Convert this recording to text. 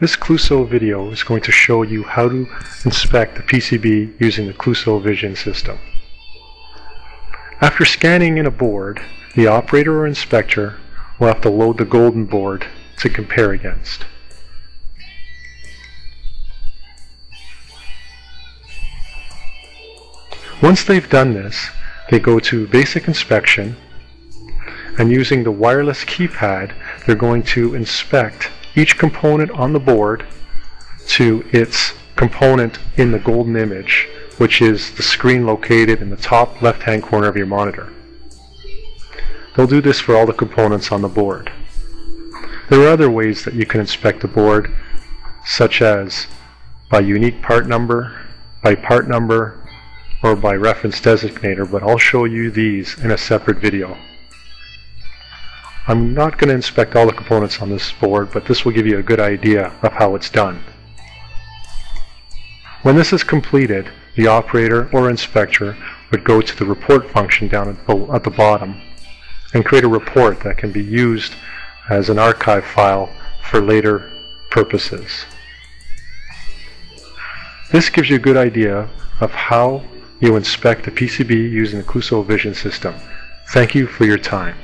This Cluso video is going to show you how to inspect the PCB using the Cluso Vision system. After scanning in a board, the operator or inspector will have to load the golden board to compare against. Once they've done this, they go to basic inspection and using the wireless keypad they're going to inspect each component on the board to its component in the golden image which is the screen located in the top left hand corner of your monitor. They'll do this for all the components on the board. There are other ways that you can inspect the board such as by unique part number, by part number, or by reference designator, but I'll show you these in a separate video. I'm not going to inspect all the components on this board, but this will give you a good idea of how it's done. When this is completed, the operator or inspector would go to the report function down at the bottom and create a report that can be used as an archive file for later purposes. This gives you a good idea of how you inspect a PCB using the Cluso Vision system. Thank you for your time.